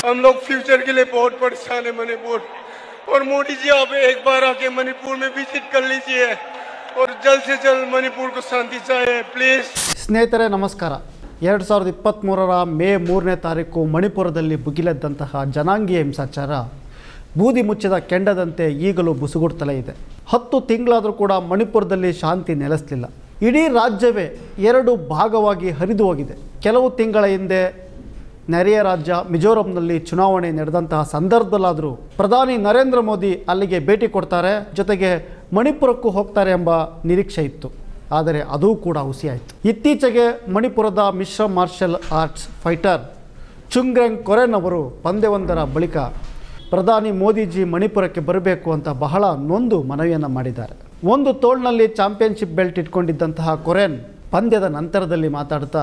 हम लोग फ्यूचर के लिए बहुत परेशान है मणिपुर और मोदी जी आप एक बार आके मणिपुर में विजिट कर लीजिए और जल्द से जल्द मणिपुर को शांति चाहिए प्लीज ಸ್ನೇಹಿತರೆ ನಮಸ್ಕಾರ ಎರಡು ಸಾವಿರದ ಇಪ್ಪತ್ತ್ಮೂರರ ಮೇ ಮೂರನೇ ತಾರೀಕು ಮಣಿಪುರದಲ್ಲಿ ಭುಗಿಲೆದ್ದಂತಹ ಜನಾಂಗೀಯ ಹಿಂಸಾಚಾರ ಬೂದಿ ಮುಚ್ಚಿದ ಕೆಂಡದಂತೆ ಈಗಲೂ ಬುಸುಗುಡ್ತಲೇ ಇದೆ ಹತ್ತು ತಿಂಗಳಾದರೂ ಕೂಡ ಮಣಿಪುರದಲ್ಲಿ ಶಾಂತಿ ನೆಲೆಸಲಿಲ್ಲ ಇಡೀ ರಾಜ್ಯವೇ ಎರಡು ಭಾಗವಾಗಿ ಹರಿದು ಹೋಗಿದೆ ಕೆಲವು ತಿಂಗಳ ಹಿಂದೆ ನೆರೆಯ ರಾಜ್ಯ ಮಿಜೋರಂನಲ್ಲಿ ಚುನಾವಣೆ ನಡೆದಂತಹ ಸಂದರ್ಭದಲ್ಲಾದರೂ ಪ್ರಧಾನಿ ನರೇಂದ್ರ ಮೋದಿ ಅಲ್ಲಿಗೆ ಭೇಟಿ ಕೊಡ್ತಾರೆ, ಜೊತೆಗೆ ಮಣಿಪುರಕ್ಕೂ ಹೋಗ್ತಾರೆ ಎಂಬ ನಿರೀಕ್ಷೆ ಇತ್ತು. ಆದರೆ ಅದೂ ಕೂಡ ಹುಸಿಯಾಯಿತು. ಇತ್ತೀಚೆಗೆ ಮಣಿಪುರದ ಮಿಶ್ರ martial arts fighter Chungreng Koren ಅವರು ಪಂದ್ಯವೊಂದರ ಬಳಿಕ ಪ್ರಧಾನಿ ಮೋದಿಜಿ ಮಣಿಪುರಕ್ಕೆ ಬರಬೇಕು ಅಂತ ಬಹಳ ನೊಂದು ಮನವಿಯನ್ನು ಮಾಡಿದ್ದಾರೆ. ಒಂದು ತೋಳ್ನಲ್ಲಿ ಚಾಂಪಿಯನ್ಶಿಪ್ ಬೆಲ್ಟ್ ಇಟ್ಕೊಂಡಿದ್ದಂತಹ ಕೊರೆನ್ ಪಂದ್ಯದ ನಂತರದಲ್ಲಿ ಮಾತಾಡ್ತಾ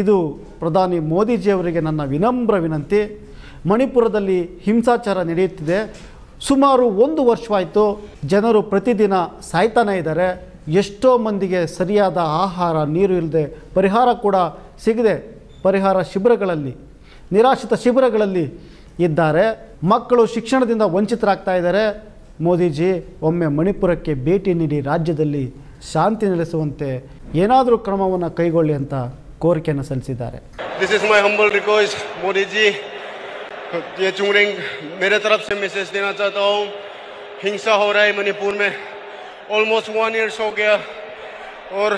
ಇದು ಪ್ರಧಾನಿ ಮೋದಿಜಿಯವರಿಗೆ ನನ್ನ ವಿನಮ್ರ ವಿನಂತಿ. ಮಣಿಪುರದಲ್ಲಿ ಹಿಂಸಾಚಾರ ನಡೆಯುತ್ತಿದೆ. ಸುಮಾರು ಒಂದು ವರ್ಷವಾಯಿತು ಜನರು ಪ್ರತಿದಿನ ಸಾಯ್ತಾನೇ ಇದ್ದಾರೆ. ಎಷ್ಟೋ ಮಂದಿಗೆ ಸರಿಯಾದ ಆಹಾರ, ನೀರು ಇಲ್ಲದೆ ಪರಿಹಾರ ಕೂಡ ಸಿಗದೆ ಪರಿಹಾರ ಶಿಬಿರಗಳಲ್ಲಿ, ನಿರಾಶ್ರಿತ ಶಿಬಿರಗಳಲ್ಲಿ ಇದ್ದಾರೆ. ಮಕ್ಕಳು ಶಿಕ್ಷಣದಿಂದ ವಂಚಿತರಾಗ್ತಾ ಇದ್ದಾರೆ. ಮೋದಿಜಿ, ಒಮ್ಮೆ ಮಣಿಪುರಕ್ಕೆ ಭೇಟಿ ನೀಡಿ ರಾಜ್ಯದಲ್ಲಿ ಶಾಂತಿ ನೆಲೆಸುವಂತೆ ಏನಾದರೂ ಕ್ರಮವನ್ನು ಕೈಗೊಳ್ಳಿ ಅಂತ ಕೋರಿಕೆಯನ್ನು ಸಲ್ಲಿಸಿದ್ದಾರೆ this is my humble request Modi ji ये चुंगरेंग मेरे तरफ से मैसेज देना चाहता हूँ हिंसा हो रहा है मणिपुर में ऑलमोस्ट वन ईयर्स हो गया और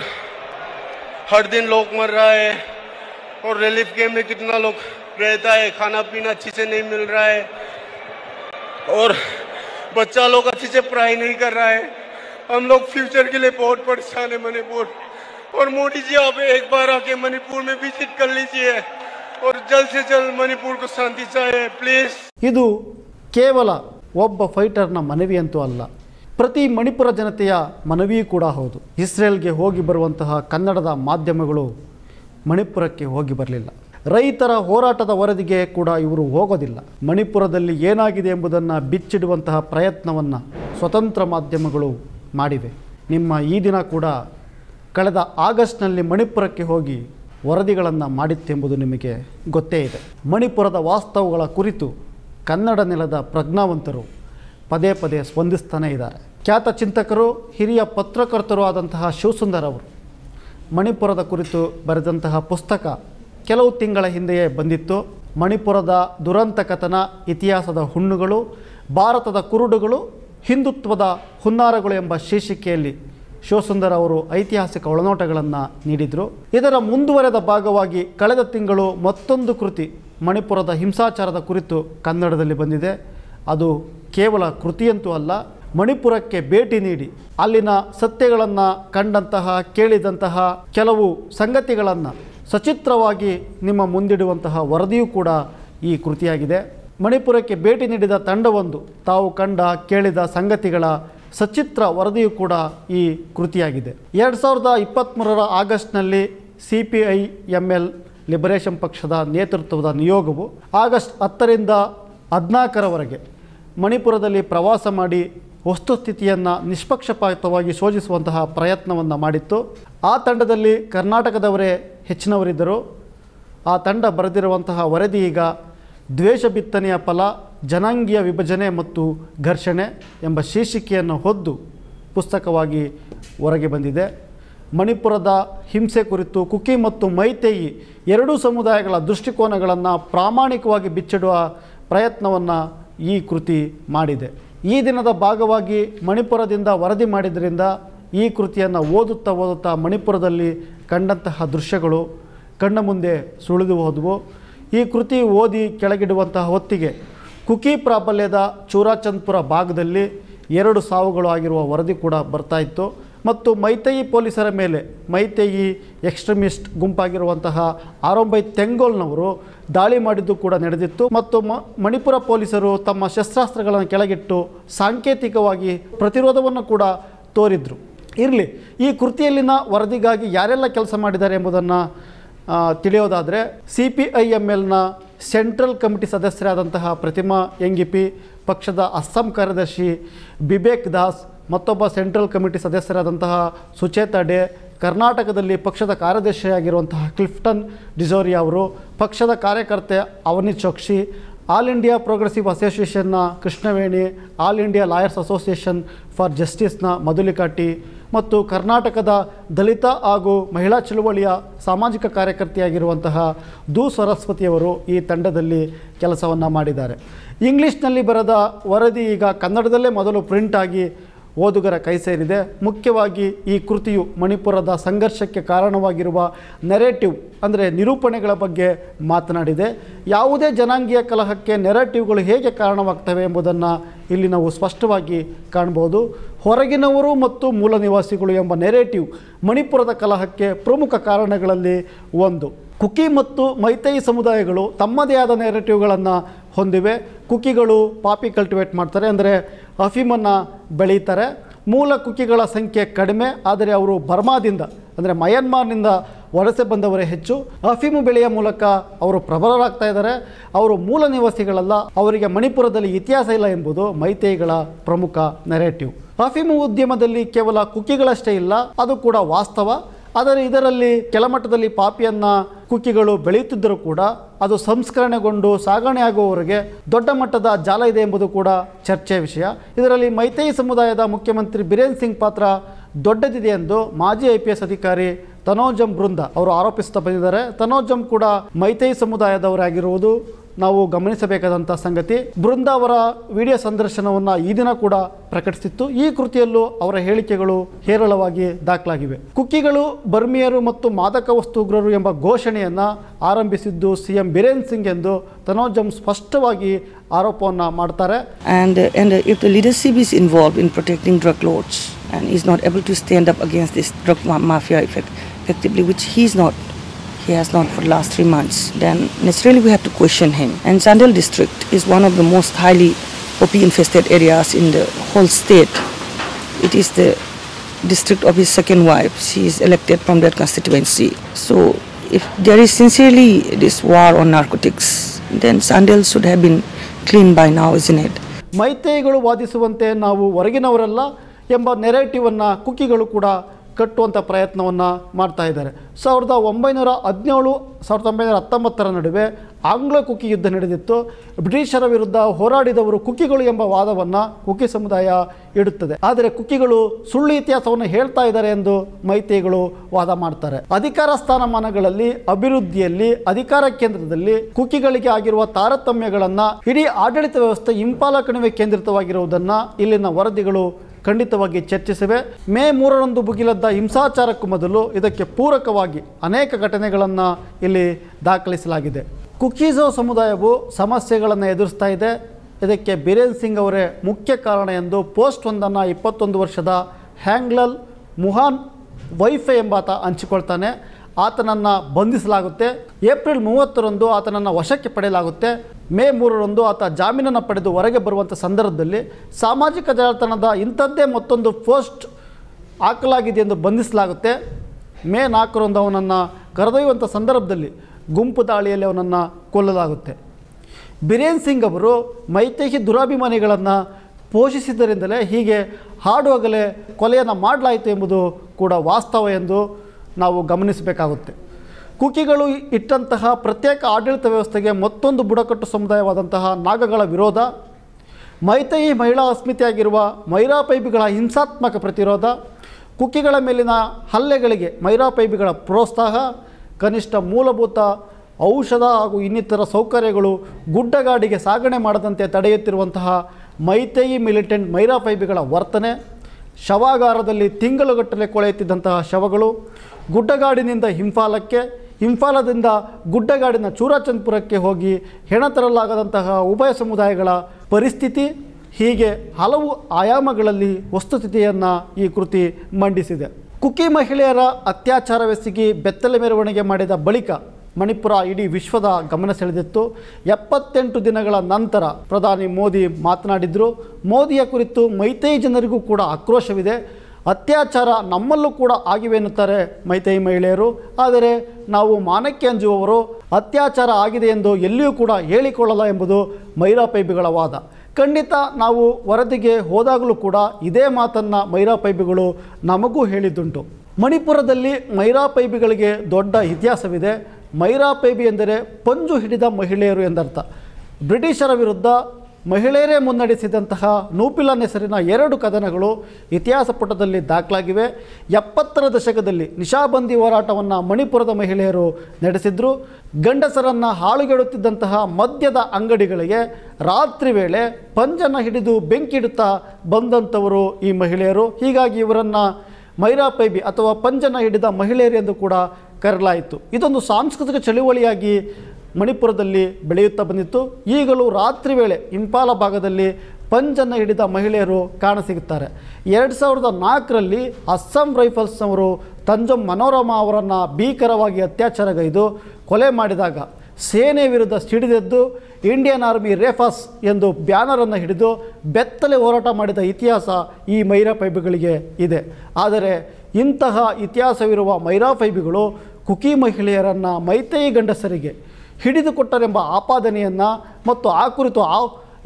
हर दिन लोग मर रहा है और रिलीफ कैम्प में कितना लोग रहता है खाना पीना अच्छी से नहीं मिल रहा है और बच्चा लोग अच्छी से पढ़ाई नहीं कर रहा है हम लोग फ्यूचर के लिए बहुत परेशान है मणिपुर और मोदी जी आप एक बार आके मणिपुर में विजिट कर लीजिए और जल्द से जल्द मणिपुर को शांति चाहिए प्लीज ಇದು ಕೇವಲ ಒಬ್ಬ ಫೈಟರ್ನ ಮನವಿ ಅಂತೂ ಅಲ್ಲ ಪ್ರತಿ ಮಣಿಪುರ ಜನತೆಯ ಮನವಿಯೂ ಕೂಡ ಹೌದು ಇಸ್ರೇಲ್ಗೆ ಹೋಗಿ ಬರುವಂತಹ ಕನ್ನಡದ ಮಾಧ್ಯಮಗಳು ಮಣಿಪುರಕ್ಕೆ ಹೋಗಿ ಬರಲಿಲ್ಲ ರೈತರ ಹೋರಾಟದ ವರದಿಗೆ ಕೂಡ ಇವರು ಹೋಗೋದಿಲ್ಲ ಮಣಿಪುರದಲ್ಲಿ ಏನಾಗಿದೆ ಎಂಬುದನ್ನು ಬಿಚ್ಚಿಡುವಂತಹ ಪ್ರಯತ್ನವನ್ನು ಸ್ವತಂತ್ರ ಮಾಧ್ಯಮಗಳು ಮಾಡಿವೆ ನಿಮ್ಮ ಈ ದಿನ ಕೂಡ ಕಳೆದ ಆಗಸ್ಟ್ನಲ್ಲಿ ಮಣಿಪುರಕ್ಕೆ ಹೋಗಿ ವರದಿಗಳನ್ನು ಮಾಡಿತ್ತೆಂಬುದು ನಿಮಗೆ ಗೊತ್ತೇ ಇದೆ. ಮಣಿಪುರದ ವಾಸ್ತವಗಳ ಕುರಿತು ಕನ್ನಡ ನೆಲದ ಪ್ರಜ್ಞಾವಂತರು ಪದೇ ಪದೇ ಸ್ಪಂದಿಸ್ತಾನೇ ಇದ್ದಾರೆ. ಖ್ಯಾತ ಚಿಂತಕರು, ಹಿರಿಯ ಪತ್ರಕರ್ತರು ಆದಂತಹ ಶಿವಸುಂದರ್ ಅವರು ಮಣಿಪುರದ ಕುರಿತು ಬರೆದಂತಹ ಪುಸ್ತಕ ಕೆಲವು ತಿಂಗಳ ಹಿಂದೆಯೇ ಬಂದಿತ್ತು. ಮಣಿಪುರದ ದುರಂತ ಕಥನ, ಇತಿಹಾಸದ ಹುಣ್ಣುಗಳು, ಭಾರತದ ಕುರುಡುಗಳು, ಹಿಂದುತ್ವದ ಹುನ್ನಾರಗಳು ಎಂಬ ಶೀರ್ಷಿಕೆಯಲ್ಲಿ ಶಿವಸುಂದರ್ ಅವರು ಐತಿಹಾಸಿಕ ಒಳನೋಟಗಳನ್ನು ನೀಡಿದರು. ಇದರ ಮುಂದುವರೆದ ಭಾಗವಾಗಿ ಕಳೆದ ತಿಂಗಳು ಮತ್ತೊಂದು ಕೃತಿ, ಮಣಿಪುರದ ಹಿಂಸಾಚಾರದ ಕುರಿತು ಕನ್ನಡದಲ್ಲಿ ಬಂದಿದೆ. ಅದು ಕೇವಲ ಕೃತಿಯಂತೂ ಅಲ್ಲ, ಮಣಿಪುರಕ್ಕೆ ಭೇಟಿ ನೀಡಿ ಅಲ್ಲಿನ ಸತ್ಯಗಳನ್ನು ಕಂಡಂತಹ, ಕೇಳಿದಂತಹ ಕೆಲವು ಸಂಗತಿಗಳನ್ನು ಸಚಿತ್ರವಾಗಿ ನಿಮ್ಮ ಮುಂದಿಡುವಂತಹ ವರದಿಯೂ ಕೂಡ ಈ ಕೃತಿಯಾಗಿದೆ. ಮಣಿಪುರಕ್ಕೆ ಭೇಟಿ ನೀಡಿದ ತಂಡವೊಂದು ತಾವು ಕಂಡ, ಕೇಳಿದ ಸಂಗತಿಗಳ ಸಚಿತ್ರ ವರದಿಯು ಕೂಡ ಈ ಕೃತಿಯಾಗಿದೆ. ಎರಡು ಸಾವಿರದ ಇಪ್ಪತ್ತ್ಮೂರರ ಆಗಸ್ಟ್ನಲ್ಲಿ C P I M L liberation ಪಕ್ಷದ ನೇತೃತ್ವದ ನಿಯೋಗವು ಆಗಸ್ಟ್ ಹತ್ತರಿಂದ ಹದಿನಾಲ್ಕರವರೆಗೆ ಮಣಿಪುರದಲ್ಲಿ ಪ್ರವಾಸ ಮಾಡಿ ವಸ್ತುಸ್ಥಿತಿಯನ್ನು ನಿಷ್ಪಕ್ಷಪಾತವಾಗಿ ಶೋಧಿಸುವಂತಹ ಪ್ರಯತ್ನವನ್ನು ಮಾಡಿತ್ತು. ಆ ತಂಡದಲ್ಲಿ ಕರ್ನಾಟಕದವರೇ ಹೆಚ್ಚಿನವರಿದ್ದರು. ಆ ತಂಡ ಬರೆದಿರುವಂತಹ ವರದಿ ಈಗ ದ್ವೇಷ ಬಿತ್ತನೆಯ ಫಲ ಜನಾಂಗೀಯ ವಿಭಜನೆ ಮತ್ತು ಘರ್ಷಣೆ ಎಂಬ ಶೀರ್ಷಿಕೆಯನ್ನು ಹೊದ್ದು ಪುಸ್ತಕವಾಗಿ ಹೊರಗೆ ಬಂದಿದೆ. ಮಣಿಪುರದ ಹಿಂಸೆ ಕುರಿತು ಕುಕಿ ಮತ್ತು ಮೈತೇಯಿ ಎರಡೂ ಸಮುದಾಯಗಳ ದೃಷ್ಟಿಕೋನಗಳನ್ನು ಪ್ರಾಮಾಣಿಕವಾಗಿ ಬಿಚ್ಚಿಡುವ ಪ್ರಯತ್ನವನ್ನು ಈ ಕೃತಿ ಮಾಡಿದೆ. ಈ ದಿನದ ಭಾಗವಾಗಿ ಮಣಿಪುರದಿಂದ ವರದಿ ಮಾಡಿದ್ದರಿಂದ ಈ ಕೃತಿಯನ್ನು ಓದುತ್ತಾ ಓದುತ್ತಾ ಮಣಿಪುರದಲ್ಲಿ ಕಂಡಂತಹ ದೃಶ್ಯಗಳು ಕಣ್ಣ ಮುಂದೆ ಸುಳಿದು ಹೋದವು. ಈ ಕೃತಿ ಓದಿ ಕೆಳಗಿಡುವಂತಹ ಹೊತ್ತಿಗೆ ಕುಕಿ ಪ್ರಾಬಲ್ಯದ ಚೂರಾಚಂದ್ಪುರ ಭಾಗದಲ್ಲಿ ಎರಡು ಸಾವುಗಳು ಆಗಿರುವ ವರದಿ ಕೂಡ ಬರ್ತಾ ಇತ್ತು. ಮತ್ತು ಮೈತೈ ಪೊಲೀಸರ ಮೇಲೆ ಮೈತೇಯಿ ಎಕ್ಸ್ಟ್ರೀಮಿಸ್ಟ್ ಗುಂಪಾಗಿರುವಂತಹ ಆರೋಂಬೈ ತೆಂಗೋಲ್ನವರು ದಾಳಿ ಮಾಡಿದ್ದು ಕೂಡ ನಡೆದಿತ್ತು. ಮತ್ತು ಮಣಿಪುರ ಪೊಲೀಸರು ತಮ್ಮ ಶಸ್ತ್ರಾಸ್ತ್ರಗಳನ್ನು ಕೆಳಗಿಟ್ಟು ಸಾಂಕೇತಿಕವಾಗಿ ಪ್ರತಿರೋಧವನ್ನು ಕೂಡ ತೋರಿದ್ರು. ಇರಲಿ, ಈ ಕೃತಿಯಲ್ಲಿನ ವರದಿಗಾಗಿ ಯಾರೆಲ್ಲ ಕೆಲಸ ಮಾಡಿದ್ದಾರೆ ಎಂಬುದನ್ನು ತಿಳಿಯೋದಾದರೆ, ಸಿ ಪಿ ಐ ಎಂ ಎಲ್ನ ಸೆಂಟ್ರಲ್ ಕಮಿಟಿ ಸದಸ್ಯರಾದಂತಹ ಪ್ರತಿಮಾ ಎಂಗಿಪಿ, ಪಕ್ಷದ ಅಸ್ಸಾಂ ಕಾರ್ಯದರ್ಶಿ ಬಿಬೇಕ್ ದಾಸ್, ಮತ್ತೊಬ್ಬ ಸೆಂಟ್ರಲ್ ಕಮಿಟಿ ಸದಸ್ಯರಾದಂತಹ ಸುಚೇತಾ ಡೇ, ಕರ್ನಾಟಕದಲ್ಲಿ ಪಕ್ಷದ ಕಾರ್ಯದರ್ಶಿಯಾಗಿರುವಂತಹ ಕ್ಲಿಫ್ಟನ್ ಡಿಜೋರಿಯಾ ಅವರು, ಪಕ್ಷದ ಕಾರ್ಯಕರ್ತೆ Avani Chokshi all India progressive ಅಸೋಸಿಯೇಷನ್ನ Krishnaveni, all India lawyers association for ಜಸ್ಟಿಸ್ನ Madhulika T ಮತ್ತು ಕರ್ನಾಟಕದ ದಲಿತ ಹಾಗೂ ಮಹಿಳಾ ಚಳುವಳಿಯ ಸಾಮಾಜಿಕ ಕಾರ್ಯಕರ್ತೆಯಾಗಿರುವಂತಹ ದು ಸರಸ್ವತಿಯವರು ಈ ತಂಡದಲ್ಲಿ ಕೆಲಸವನ್ನು ಮಾಡಿದ್ದಾರೆ. ಇಂಗ್ಲೀಷ್ನಲ್ಲಿ ಬರೆದ ವರದಿ ಈಗ ಕನ್ನಡದಲ್ಲೇ ಮೊದಲು ಪ್ರಿಂಟ್ ಆಗಿ ಓದುಗರ ಕೈ ಸೇರಿದೆ. ಮುಖ್ಯವಾಗಿ ಈ ಕೃತಿಯು ಮಣಿಪುರದ ಸಂಘರ್ಷಕ್ಕೆ ಕಾರಣವಾಗಿರುವ ನೆರೇಟಿವ್ ಅಂದರೆ ನಿರೂಪಣೆಗಳ ಬಗ್ಗೆ ಮಾತನಾಡಿದೆ. ಯಾವುದೇ ಜನಾಂಗೀಯ ಕಲಹಕ್ಕೆ ನೆರೇಟಿವ್ಗಳು ಹೇಗೆ ಕಾರಣವಾಗ್ತವೆ ಎಂಬುದನ್ನು ಇಲ್ಲಿ ನಾವು ಸ್ಪಷ್ಟವಾಗಿ ಕಾಣ್ಬೋದು. ಹೊರಗಿನವರು ಮತ್ತು ಮೂಲ ನಿವಾಸಿಗಳು ಎಂಬ ನೆರೇಟಿವ್ ಮಣಿಪುರದ ಕಲಹಕ್ಕೆ ಪ್ರಮುಖ ಕಾರಣಗಳಲ್ಲಿ ಒಂದು. ಕುಕಿ ಮತ್ತು ಮೈತೈ ಸಮುದಾಯಗಳು ತಮ್ಮದೇ ಆದ ನೆರೇಟಿವ್ಗಳನ್ನು ಹೊಂದಿವೆ. ಕುಕಿಗಳು ಪಾಪಿ ಕಲ್ಟಿವೇಟ್ ಮಾಡ್ತಾರೆ. ಅಂದರೆ ಅಫೀಮನ್ನು ಬೆಳೀತಾರೆ. ಮೂಲ ಕುಕಿಗಳ ಸಂಖ್ಯೆ ಕಡಿಮೆ. ಆದರೆ ಅವರು ಬರ್ಮಾದಿಂದ, ಅಂದರೆ ಮಯನ್ಮಾರ್ನಿಂದ ವಲಸೆ ಬಂದವರೇ ಹೆಚ್ಚು. ಅಫೀಮು ಬೆಳೆಯ ಮೂಲಕ ಅವರು ಪ್ರಬಲರಾಗ್ತಾ ಇದ್ದಾರೆ. ಅವರು ಮೂಲ ನಿವಾಸಿಗಳಲ್ಲ. ಅವರಿಗೆ ಮಣಿಪುರದಲ್ಲಿ ಇತಿಹಾಸ ಇಲ್ಲ ಎಂಬುದು ಮೈತೈಗಳ ಪ್ರಮುಖ ನೆರೇಟಿವ್ ಅಫೀಮು ಉದ್ಯಮದಲ್ಲಿ ಕೇವಲ ಕುಕಿಗಳಷ್ಟೇ ಇಲ್ಲ, ಅದು ಕೂಡ ವಾಸ್ತವ. ಆದರೆ ಇದರಲ್ಲಿ ಕೆಲಮಟ್ಟದಲ್ಲಿ ಪಾಪಿಯನ್ನು ಕುಕ್ಕಿಗಳು ಬೆಳೆಯುತ್ತಿದ್ದರೂ ಕೂಡ ಅದು ಸಂಸ್ಕರಣೆಗೊಂಡು ಸಾಗಣೆ ಆಗುವವರಿಗೆ ದೊಡ್ಡ ಮಟ್ಟದ ಜಾಲ ಇದೆ ಎಂಬುದು ಕೂಡ ಚರ್ಚೆಯ ವಿಷಯ. ಇದರಲ್ಲಿ ಮೈತೈ ಸಮುದಾಯದ ಮುಖ್ಯಮಂತ್ರಿ ಬಿರೇನ್ ಸಿಂಗ್ ಪಾತ್ರ ದೊಡ್ಡದಿದೆ ಎಂದು ಮಾಜಿ ಐ ಪಿ ಎಸ್ ಅಧಿಕಾರಿ ತನೋಜಂ ಬೃಂದ ಅವರು ಆರೋಪಿಸುತ್ತಾ ಬಂದಿದ್ದಾರೆ. ತನೋಜಂ ಕೂಡ ಮೈತೈ ಸಮುದಾಯದವರಾಗಿರುವುದು ನಾವು ಗಮನಿಸಬೇಕಾದಂಥ ಸಂಗತಿ. ಬೃಂದ ಅವರ ವಿಡಿಯೋ ಸಂದರ್ಶನವನ್ನು ಈ ದಿನ ಕೂಡ ಪ್ರಕಟಿಸಿತ್ತು. ಈ ಕೃತಿಯಲ್ಲೂ ಅವರ ಹೇಳಿಕೆಗಳು ಹೇರಳವಾಗಿ ದಾಖಲಾಗಿವೆ. ಕುಕ್ಕಿಗಳು, ಬರ್ಮಿಯರು ಮತ್ತು ಮಾದಕ ವಸ್ತು ಉಗ್ರರು ಎಂಬ ಘೋಷಣೆಯನ್ನು ಆರಂಭಿಸಿದ್ದು ಸಿ ಎಂ ಬಿರೇನ್ ಸಿಂಗ್ ಎಂದು ತನೋಜಂ ಸ್ಪಷ್ಟವಾಗಿ ಆರೋಪವನ್ನು ಮಾಡ್ತಾರೆ. And, uh, and uh, if the leadership is involved in protecting drug lords and is not able to stand up against this drug ma- mafia effect, effectively, which he is not, he has not for the last three months, then naturally we have to question him. And Sandal district is one of the most highly poppy infested areas in the whole state. It is the district of his second wife. She is elected from that constituency. So if there is sincerely this war on narcotics, then Sandal should have been clean by now, isn't it? ಮೈತೈಗಳು ವಾದಿಸುವಂತೆ ನಾವು ಹೊರಗಿನವರಲ್ಲ ಎಂಬ ನೆರೇಟಿವನ್ನು ಕುಕ್ಕಿಗಳು ಕೂಡ ಕಟ್ಟುವಂಥ ಪ್ರಯತ್ನವನ್ನು ಮಾಡ್ತಾ ಇದ್ದಾರೆ. ಸಾವಿರದ ಒಂಬೈನೂರ ಹದಿನೇಳು, ಸಾವಿರದ ಒಂಬೈನೂರ ಹತ್ತೊಂಬತ್ತರ ನಡುವೆ ಆಂಗ್ಲ ಕುಕ್ಕಿ ಯುದ್ಧ ನಡೆದಿತ್ತು. ಬ್ರಿಟಿಷರ ವಿರುದ್ಧ ಹೋರಾಡಿದವರು ಕುಕ್ಕಿಗಳು ಎಂಬ ವಾದವನ್ನು ಕುಕ್ಕಿ ಸಮುದಾಯ ಇಡುತ್ತದೆ. ಆದರೆ ಕುಕ್ಕಿಗಳು ಸುಳ್ಳು ಇತಿಹಾಸವನ್ನು ಹೇಳ್ತಾ ಇದ್ದಾರೆ ಎಂದು ಮೈತ್ರಿಗಳು ವಾದ ಮಾಡ್ತಾರೆ. ಅಧಿಕಾರ ಸ್ಥಾನಮಾನಗಳಲ್ಲಿ, ಅಭಿವೃದ್ಧಿಯಲ್ಲಿ, ಅಧಿಕಾರ ಕೇಂದ್ರದಲ್ಲಿ ಕುಕ್ಕಿಗಳಿಗೆ ಆಗಿರುವ ತಾರತಮ್ಯಗಳನ್ನು ಇಡೀ ಆಡಳಿತ ವ್ಯವಸ್ಥೆ ಇಂಪಾಲ ಕಣಿವೆ ಕೇಂದ್ರಿತವಾಗಿರುವುದನ್ನು ಇಲ್ಲಿನ ವರದಿಗಳು ಖಂಡಿತವಾಗಿ ಚರ್ಚಿಸಿವೆ. ಮೇ ಮೂರರಂದು ಭುಗಿಲದ್ದ ಹಿಂಸಾಚಾರಕ್ಕೂ ಮೊದಲು ಇದಕ್ಕೆ ಪೂರಕವಾಗಿ ಅನೇಕ ಘಟನೆಗಳನ್ನು ಇಲ್ಲಿ ದಾಖಲಿಸಲಾಗಿದೆ. ಕುಕೀಸೋ ಸಮುದಾಯವು ಸಮಸ್ಯೆಗಳನ್ನು ಎದುರಿಸ್ತಾ ಇದೆ. ಇದಕ್ಕೆ ಬಿರೇನ್ ಸಿಂಗ್ ಅವರೇ ಮುಖ್ಯ ಕಾರಣ ಎಂದು ಪೋಸ್ಟ್ ಒಂದನ್ನು ಇಪ್ಪತ್ತೊಂದು ವರ್ಷದ ಹ್ಯಾಂಗ್ಲಲ್ ಮುಹಾನ್ ವೈಫೈ ಎಂಬಾತ ಹಂಚಿಕೊಳ್ತಾನೆ. ಆತನನ್ನು ಬಂಧಿಸಲಾಗುತ್ತೆ. ಏಪ್ರಿಲ್ ಮೂವತ್ತರಂದು ಆತನನ್ನು ವಶಕ್ಕೆ ಪಡೆಯಲಾಗುತ್ತೆ. ಮೇ ಮೂರರಂದು ಆತ ಜಾಮೀನನ್ನು ಪಡೆದು ಹೊರಗೆ ಬರುವಂಥ ಸಂದರ್ಭದಲ್ಲಿ ಸಾಮಾಜಿಕ ಜಾಲತಾಣದ ಇಂಥದ್ದೇ ಮತ್ತೊಂದು ಪೋಸ್ಟ್ ಹಾಕಲಾಗಿದೆ ಎಂದು ಬಂಧಿಸಲಾಗುತ್ತೆ. ಮೇ ನಾಲ್ಕರಂದು ಅವನನ್ನು ಕರೆದೊಯ್ಯುವಂಥ ಸಂದರ್ಭದಲ್ಲಿ ಗುಂಪು ದಾಳಿಯಲ್ಲಿ ಅವನನ್ನು ಕೊಲ್ಲಲಾಗುತ್ತೆ. ಬಿರೇನ್ ಸಿಂಗ್ ಅವರು ಮೈತೇಹಿ ದುರಾಭಿಮಾನಿಗಳನ್ನು ಪೋಷಿಸಿದ್ದರಿಂದಲೇ ಹೀಗೆ ಹಾಡುವಾಗಲೇ ಕೊಲೆಯನ್ನು ಮಾಡಲಾಯಿತು ಎಂಬುದು ಕೂಡ ವಾಸ್ತವ ಎಂದು ನಾವು ಗಮನಿಸಬೇಕಾಗುತ್ತೆ. ಕುಕಿಗಳು ಇಟ್ಟಂತಹ ಪ್ರತ್ಯೇಕ ಆಡಳಿತ ವ್ಯವಸ್ಥೆಗೆ ಮತ್ತೊಂದು ಬುಡಕಟ್ಟು ಸಮುದಾಯವಾದಂತಹ ನಾಗಗಳ ವಿರೋಧ, ಮೈತೈ ಮಹಿಳಾ ಅಸ್ಮಿತೆಯಾಗಿರುವ ಮೈರಾ ಪೈಬಿಗಳ ಹಿಂಸಾತ್ಮಕ ಪ್ರತಿರೋಧ ಕುಕ್ಕಿಗಳ ಮೇಲಿನ ಹಲ್ಲೆಗಳಿಗೆ ಮೈರಾ ಪೈಬಿಗಳ ಪ್ರೋತ್ಸಾಹ, ಕನಿಷ್ಠ ಮೂಲಭೂತ ಔಷಧ ಹಾಗೂ ಇನ್ನಿತರ ಸೌಕರ್ಯಗಳು ಗುಡ್ಡಗಾಡಿಗೆ ಸಾಗಣೆ ಮಾಡದಂತೆ ತಡೆಯುತ್ತಿರುವಂತಹ ಮೈತೇಯಿ ಮಿಲಿಟೆಂಟ್ ಮೈರಾ ಪೈಬಿಗಳ ವರ್ತನೆ, ಶವಾಗಾರದಲ್ಲಿ ತಿಂಗಳುಗಟ್ಟಲೆ ಕೊಳೆಯುತ್ತಿದ್ದಂತಹ ಶವಗಳು, ಗುಡ್ಡಗಾಡಿನಿಂದ ಹಿಂಫಾಲಕ್ಕೆ ಹಿಂಫಾಲದಿಂದ ಗುಡ್ಡಗಾಡಿನ ಚೂರಾಚಂದ್ಪುರಕ್ಕೆ ಹೋಗಿ ಹೆಣ ತರಲಾಗದಂತಹ ಉಭಯ ಸಮುದಾಯಗಳ ಪರಿಸ್ಥಿತಿ, ಹೀಗೆ ಹಲವು ಆಯಾಮಗಳಲ್ಲಿ ವಸ್ತುಸ್ಥಿತಿಯನ್ನು ಈ ಕೃತಿ ಮಂಡಿಸಿದೆ. ಕುಕಿ ಮಹಿಳೆಯರ ಅತ್ಯಾಚಾರವೆಸಗಿ ಬೆತ್ತಲೆ ಮೆರವಣಿಗೆ ಮಾಡಿದ ಬಳಿಕ ಮಣಿಪುರ ಇಡೀ ವಿಶ್ವದ ಗಮನ ಸೆಳೆದಿತ್ತು. ಎಪ್ಪತ್ತೆಂಟು ದಿನಗಳ ನಂತರ ಪ್ರಧಾನಿ ಮೋದಿ ಮಾತನಾಡಿದರು. ಮೋದಿಯ ಕುರಿತು ಮೈತೈ ಜನರಿಗೂ ಕೂಡ ಆಕ್ರೋಶವಿದೆ. ಅತ್ಯಾಚಾರ ನಮ್ಮಲ್ಲೂ ಕೂಡ ಆಗಿವೆ ಎನ್ನುತ್ತಾರೆ ಮೈತೈ ಮಹಿಳೆಯರು. ಆದರೆ ನಾವು ಮಾನಕ್ಕೆ ಅಂಜುವವರು ಅತ್ಯಾಚಾರ ಆಗಿದೆ ಎಂದು ಎಲ್ಲಿಯೂ ಕೂಡ ಹೇಳಿಕೊಳ್ಳಲ್ಲ ಎಂಬುದು ಮೈರಾ ಪೈಬಿಗಳ ವಾದ. ಖಂಡಿತ ನಾವು ವರದಿಗೆ ಹೋದಾಗಲೂ ಕೂಡ ಇದೇ ಮಾತನ್ನು ಮೈರಾ ಪೈಬಿಗಳು ನಮಗೂ ಹೇಳಿದ್ದುಂಟು. ಮಣಿಪುರದಲ್ಲಿ ಮೈರಾ ಪೈಬಿಗಳಿಗೆ ದೊಡ್ಡ ಇತಿಹಾಸವಿದೆ. ಮೈರಾ ಪೈಬಿ ಎಂದರೆ ಪಂಜು ಹಿಡಿದ ಮಹಿಳೆಯರು ಎಂದರ್ಥ. ಬ್ರಿಟಿಷರ ವಿರುದ್ಧ ಮಹಿಳೆಯರೇ ಮುನ್ನಡೆಸಿದಂತಹ ನೂಪಿಲನ್ ಹೆಸರಿನ ಎರಡು ಕದನಗಳು ಇತಿಹಾಸ ಪುಟದಲ್ಲಿ ದಾಖಲಾಗಿವೆ. ಎಪ್ಪತ್ತರ ದಶಕದಲ್ಲಿ ನಿಶಾಬಂದಿ ಹೋರಾಟವನ್ನು ಮಣಿಪುರದ ಮಹಿಳೆಯರು ನಡೆಸಿದ್ರು. ಗಂಡಸರನ್ನು ಹಾಳುಗೆಡುತ್ತಿದ್ದಂತಹ ಮದ್ಯದ ಅಂಗಡಿಗಳಿಗೆ ರಾತ್ರಿ ವೇಳೆ ಪಂಜನ ಹಿಡಿದು ಬೆಂಕಿ ಇಡುತ್ತಾ ಬಂದಂಥವರು ಈ ಮಹಿಳೆಯರು. ಹೀಗಾಗಿ ಇವರನ್ನು ಮೈರಾ ಪೈಬಿ ಅಥವಾ ಪಂಜನ ಹಿಡಿದ ಮಹಿಳೆಯರು ಎಂದು ಕೂಡ ಕರೆಯಲಾಯಿತು. ಇದೊಂದು ಸಾಂಸ್ಕೃತಿಕ ಚಳುವಳಿಯಾಗಿ ಮಣಿಪುರದಲ್ಲಿ ಬೆಳೆಯುತ್ತಾ ಬಂದಿತ್ತು. ಈಗಲೂ ರಾತ್ರಿ ವೇಳೆ ಇಂಪಾಲ ಭಾಗದಲ್ಲಿ ಪಂಜನ್ನು ಹಿಡಿದ ಮಹಿಳೆಯರು ಕಾಣಸಿಗುತ್ತಾರೆ. ಎರಡು ಸಾವಿರದ ನಾಲ್ಕರಲ್ಲಿ ಅಸ್ಸಾಂ ರೈಫಲ್ಸ್ನವರು ತಂಜಮ್ ಮನೋರಮಾ ಅವರನ್ನು ಭೀಕರವಾಗಿ ಅತ್ಯಾಚಾರಗೈದು ಕೊಲೆ ಮಾಡಿದಾಗ ಸೇನೆ ವಿರುದ್ಧ ಸಿಡಿದೆದ್ದು ಇಂಡಿಯನ್ ಆರ್ಮಿ ರೇಫಾಸ್ ಎಂದು ಬ್ಯಾನರನ್ನು ಹಿಡಿದು ಬೆತ್ತಲೆ ಹೋರಾಟ ಮಾಡಿದ ಇತಿಹಾಸ ಈ ಮೈರಾ ಪೈಬಿಗಳಿಗೆ ಇದೆ. ಆದರೆ ಇಂತಹ ಇತಿಹಾಸವಿರುವ ಮೈರಾ ಫೈಬಿಗಳು ಕುಕಿ ಮಹಿಳೆಯರನ್ನು ಮೈತೈ ಗಂಡಸರಿಗೆ ಹಿಡಿದುಕೊಟ್ಟರೆಂಬ ಆಪಾದನೆಯನ್ನು ಮತ್ತು ಆ ಕುರಿತು ಆ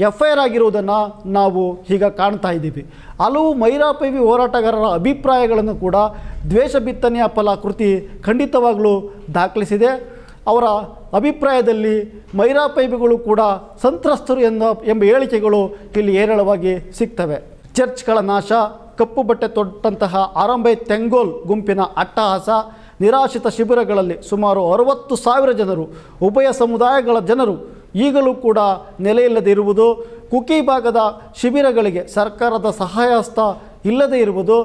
ಎಫ್ ಐ ಆರ್ ಆಗಿರುವುದನ್ನು ನಾವು ಈಗ ಕಾಣ್ತಾ ಇದ್ದೀವಿ. ಹಲವು ಮೈರಾಪೈವಿ ಹೋರಾಟಗಾರರ ಅಭಿಪ್ರಾಯಗಳನ್ನು ಕೂಡ ದ್ವೇಷ ಬಿತ್ತನೆಯ ಫಲ ಕೃತಿ ಖಂಡಿತವಾಗಲೂ ದಾಖಲಿಸಿದೆ. ಅವರ ಅಭಿಪ್ರಾಯದಲ್ಲಿ ಮೈರಾಪೈಬಿಗಳು ಕೂಡ ಸಂತ್ರಸ್ತರು ಎಂದ, ಎಂಬ ಹೇಳಿಕೆಗಳು ಇಲ್ಲಿ ಹೇರಳವಾಗಿ ಸಿಗ್ತವೆ. ಚರ್ಚ್ಗಳ ನಾಶ ಕಪ್ಪು ಬಟ್ಟೆ ತೊಟ್ಟಂತಹ ಆರಂಭೆ ತೆಂಗೋಲ್ ಗುಂಪಿನ ಅಟ್ಟಹಾಸ ನಿರಾಶ್ರಿತ ಶಿಬಿರಗಳಲ್ಲಿ ಸುಮಾರು ಅರವತ್ತು ಸಾವಿರ ಜನರು, ಉಭಯ ಸಮುದಾಯಗಳ ಜನರು ಈಗಲೂ ಕೂಡ ನೆಲೆಯಿಲ್ಲದೆ ಇರುವುದು, ಕುಕಿ ಭಾಗದ ಶಿಬಿರಗಳಿಗೆ ಸರ್ಕಾರದ ಸಹಾಯಹಸ್ತ ಇಲ್ಲದೇ ಇರುವುದು,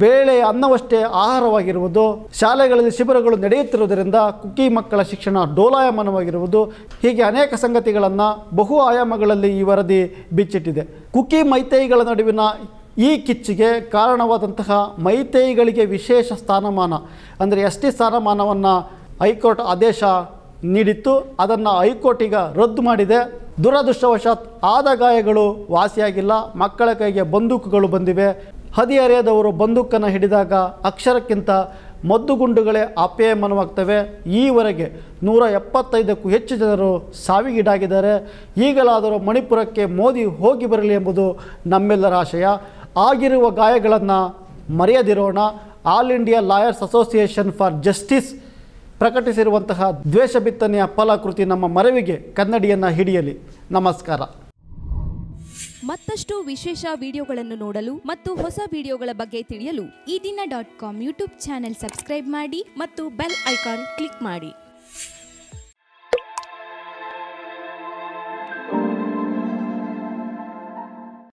ಬೇಳೆ ಅನ್ನವಷ್ಟೇ ಆಹಾರವಾಗಿರುವುದು, ಶಾಲೆಗಳಲ್ಲಿ ಶಿಬಿರಗಳು ನಡೆಯುತ್ತಿರುವುದರಿಂದ ಕುಕಿ ಮಕ್ಕಳ ಶಿಕ್ಷಣ ಡೋಲಾಯಮಾನವಾಗಿರುವುದು, ಹೀಗೆ ಅನೇಕ ಸಂಗತಿಗಳನ್ನು ಬಹು ಆಯಾಮಗಳಲ್ಲಿ ಈ ವರದಿ ಬಿಚ್ಚಿಟ್ಟಿದೆ. ಕುಕಿ ಮೈತೈಗಳ ನಡುವಿನ ಈ ಕಿಚ್ಚಿಗೆ ಕಾರಣವಾದಂತಹ ಮೈತೈಗಳಿಗೆ ವಿಶೇಷ ಸ್ಥಾನಮಾನ, ಅಂದರೆ ಎಸ್ ಟಿ ಸ್ಥಾನಮಾನವನ್ನು ಹೈಕೋರ್ಟ್ ಆದೇಶ ನೀಡಿತ್ತು. ಅದನ್ನು ಹೈಕೋರ್ಟ್ ಈಗ ರದ್ದು ಮಾಡಿದೆ. ದುರದೃಷ್ಟವಶಾತ್ ಆದ ಗಾಯಗಳು ವಾಸಿಯಾಗಿಲ್ಲ. ಮಕ್ಕಳ ಕೈಗೆ ಬಂದೂಕುಗಳು ಬಂದಿವೆ. ಹದಿಹರೆಯದವರು ಬಂದೂಕನ್ನು ಹಿಡಿದಾಗ ಅಕ್ಷರಕ್ಕಿಂತ ಮದ್ದುಗುಂಡುಗಳೇ ಅಪೇಯಮಾನವಾಗ್ತವೆ ಈವರೆಗೆ ನೂರ ಎಪ್ಪತ್ತೈದಕ್ಕೂ ಹೆಚ್ಚು ಜನರು ಸಾವಿಗೀಡಾಗಿದ್ದಾರೆ. ಈಗಲಾದರೂ ಮಣಿಪುರಕ್ಕೆ ಮೋದಿ ಹೋಗಿ ಬರಲಿ ಎಂಬುದು ನಮ್ಮೆಲ್ಲರ ಆಶಯ. ಆಗಿರುವ ಗಾಯಗಳನ್ನು ಮರೆಯದಿರೋಣ. All India lawyers association for justice ಪ್ರಕಟಿಸಿರುವಂತಹ ದ್ವೇಷ ಬಿತ್ತನೆಯ ಫಲಾಕೃತಿ ನಮ್ಮ ಮರವಿಗೆ ಕನ್ನಡಿಯನ್ನು ಹಿಡಿಯಲಿ. ನಮಸ್ಕಾರ. ಮತ್ತಷ್ಟು ವಿಶೇಷ ವಿಡಿಯೋಗಳನ್ನು ನೋಡಲು ಮತ್ತು ಹೊಸ ವಿಡಿಯೋಗಳ ಬಗ್ಗೆ ತಿಳಿಯಲು ಈ ದಿನ dot com YouTube channel subscribe ಮಾಡಿ ಮತ್ತು ಬೆಲ್ ಐಕಾನ್ ಕ್ಲಿಕ್ ಮಾಡಿ.